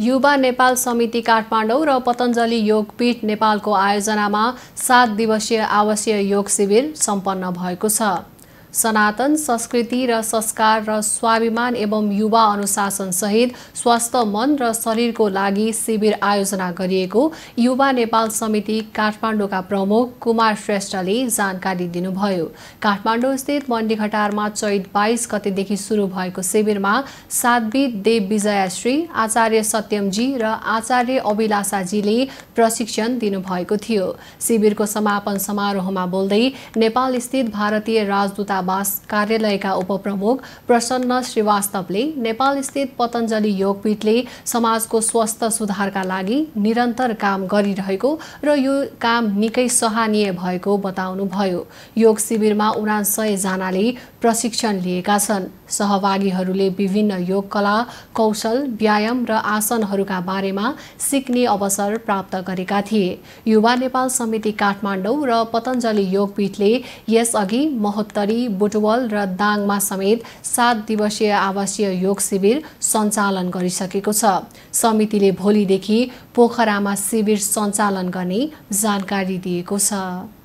युवा नेपाल समिति काठमाडौँ र पतञ्जलि योगपीठ नेपालको आयोजनामा सात दिवसीय आवासीय योग शिविर सम्पन्न भएको छ। सनातन संस्कृति र संस्कार र स्वाभिमान एवं युवा अनुशासन सहित स्वस्थ मन र शरीरको लागि शिविर आयोजना गरिएको युवा नेपाल समिति काठमाडौँका प्रमुख कुमार श्रेष्ठले जानकारी दिनुभयो। काठमाडौँ स्थित मण्डीघटारमा चैत बाइस गतेदेखि सुरु भएको शिविरमा साध्वी देव विजयाश्री आचार्य सत्यमजी र आचार्य अभिलाषाजीले प्रशिक्षण दिनुभएको थियो। शिविरको समापन समारोहमा बोल्दै नेपाल स्थित भारतीय राजदूता दूतावास कार्यालयका उपप्रमुख प्रसन्न श्रीवास्तवले नेपाल स्थित पतञ्जलि योगपीठले समाजको स्वस्थ सुधारका लागि निरन्तर काम गरिरहेको र यो काम निकै सराहनीय भएको बताउनुभयो। योग शिविरमा उनासय जनाले प्रशिक्षण लिएका छन्। सहभागीहरूले विभिन्न योग कला कौशल व्यायाम र आसनहरूका बारेमा सिक्ने अवसर प्राप्त गरेका थिए। युवा नेपाल समिति काठमाडौँ र पतञ्जलि योगपीठले यसअघि महोत्तरी बुटवल र दाङमा समेत सात दिवसीय आवासीय योग शिविर सञ्चालन गरिसकेको छ। समितिले भोलिदेखि पोखरामा शिविर सञ्चालन गर्ने जानकारी दिएको छ।